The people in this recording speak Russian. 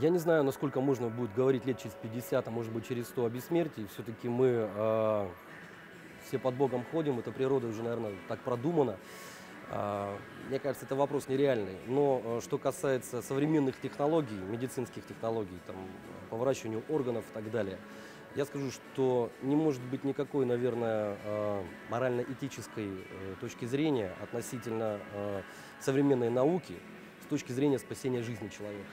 Я не знаю, насколько можно будет говорить лет через 50, а может быть через 100 о бессмертии. Все-таки мы э, все под Богом ходим, это природа уже, наверное, так продумана. Э, мне кажется, это вопрос нереальный. Но э, что касается современных технологий, медицинских технологий, там, по выращиванию органов и так далее, я скажу, что не может быть никакой, наверное, э, морально-этической э, точки зрения относительно э, современной науки с точки зрения спасения жизни человека.